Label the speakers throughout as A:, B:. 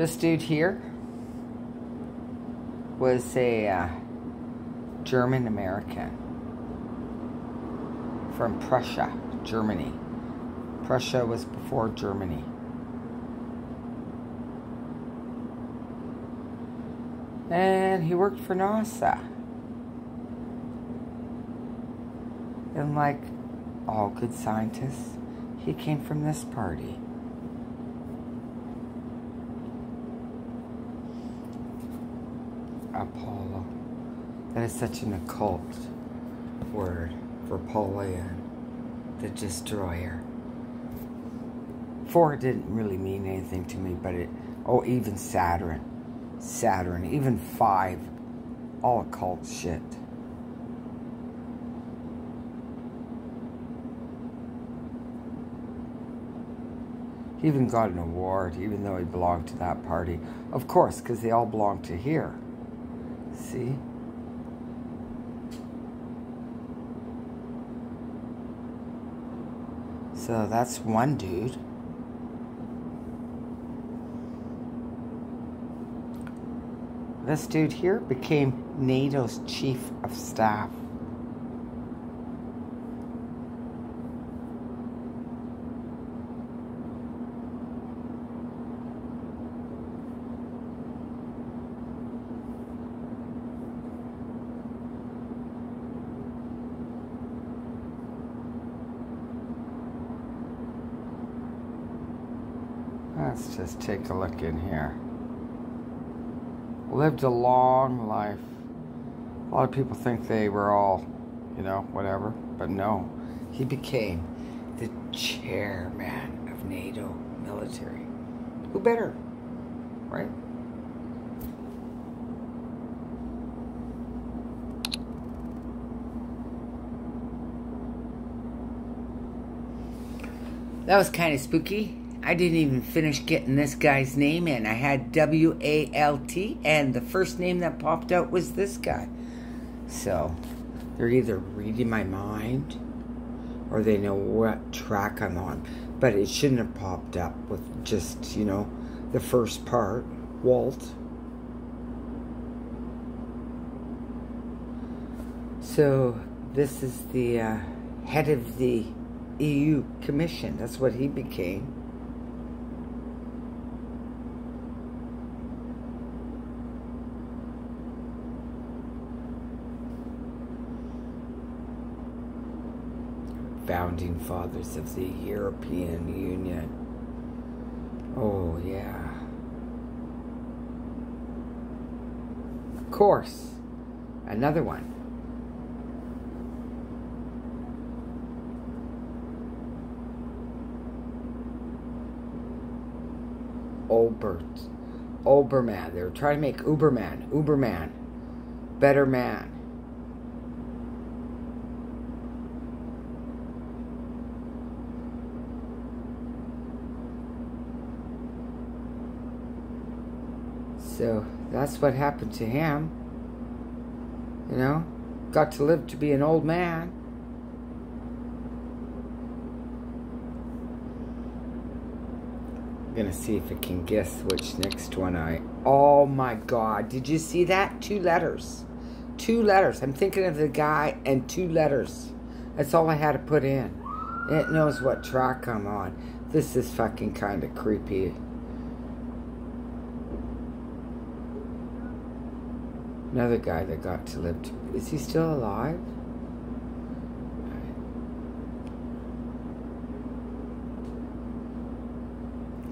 A: This dude here was a uh, German American from Prussia, Germany. Prussia was before Germany. And he worked for NASA. And like all good scientists, he came from this party. Apollo. That is such an occult word for Apollyon, the destroyer. Four didn't really mean anything to me, but it, oh, even Saturn. Saturn, even five, all occult shit. He even got an award, even though he belonged to that party. Of course, because they all belong to here. See? So that's one dude. This dude here became NATO's chief of staff. Let's just take a look in here. Lived a long life. A lot of people think they were all, you know, whatever, but no. He became the chairman of NATO military. Who better, right? That was kind of spooky. I didn't even finish getting this guy's name in. I had W A L T, and the first name that popped out was this guy. So they're either reading my mind or they know what track I'm on. But it shouldn't have popped up with just, you know, the first part, Walt. So this is the uh, head of the EU Commission. That's what he became. Founding fathers of the European Union. Oh, yeah. Of course, another one. Obert. Oberman. They were trying to make Uberman. Uberman. Better man. So that's what happened to him. You know, got to live to be an old man. I'm gonna see if I can guess which next one I. Oh my god, did you see that? Two letters. Two letters. I'm thinking of the guy and two letters. That's all I had to put in. It knows what track I'm on. This is fucking kind of creepy. Another guy that got to live. To, is he still alive?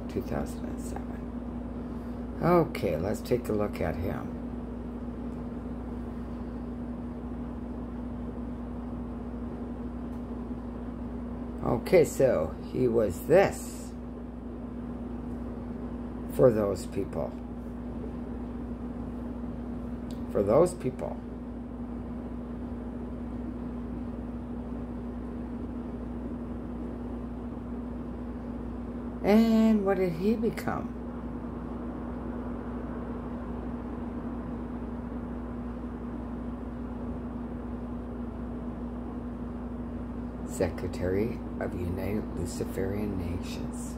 A: Two thousand and seven. Okay, let's take a look at him. Okay, so he was this for those people for those people. And what did he become? Secretary of United Luciferian Nations.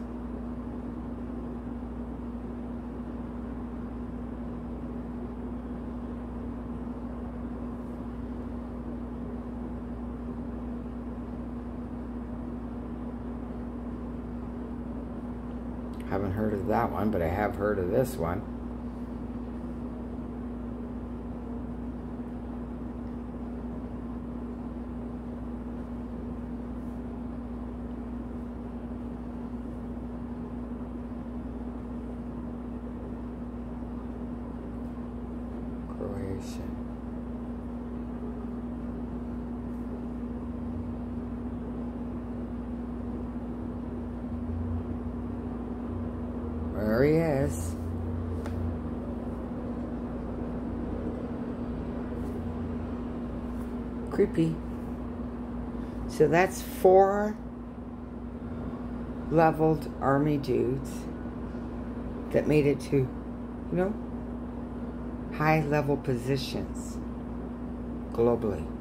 A: Haven't heard of that one, but I have heard of this one. Croatian. There he is. Creepy. So that's four leveled army dudes that made it to, you know, high level positions globally.